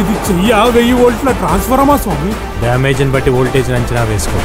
ఇది చెయ్యి వెయ్యి వోల్ట్ల ట్రాన్స్ఫార్మా స్వామి. డ్యామేజ్ని బట్టి వోల్టేజ్ అంచనా వేసుకో.